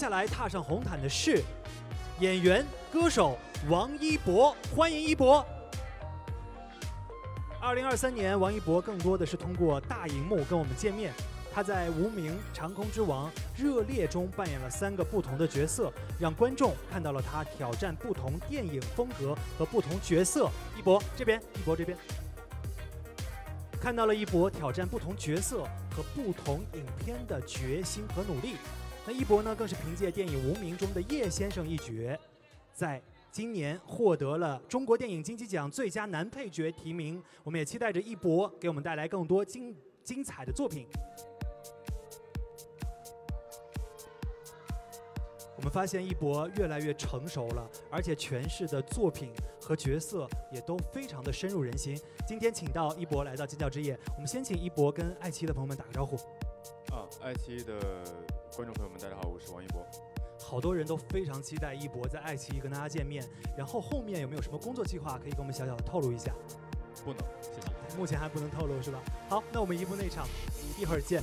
下来踏上红毯的是演员、歌手王一博，欢迎一博。二零二三年，王一博更多的是通过大荧幕跟我们见面。他在《无名》《长空之王》《热烈》中扮演了三个不同的角色，让观众看到了他挑战不同电影风格和不同角色。一博这边，一博这边，看到了一博挑战不同角色和不同影片的决心和努力。那一博呢，更是凭借电影《无名》中的叶先生一角，在今年获得了中国电影金鸡奖最佳男配角提名。我们也期待着一博给我们带来更多精精彩的作品。我们发现一博越来越成熟了，而且诠释的作品和角色也都非常的深入人心。今天请到一博来到尖叫之夜，我们先请一博跟爱奇艺的朋友们打个招呼。啊，爱奇艺的观众朋友们，大家好，我是王一博。好多人都非常期待一博在爱奇艺跟大家见面，然后后面有没有什么工作计划可以跟我们小小的透露一下？不能，谢谢。目前还不能透露是吧？好，那我们一部内场，一会儿见。